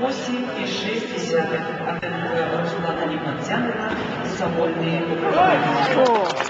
8,6, от темп Руслана Німатянина – «Самольные управления».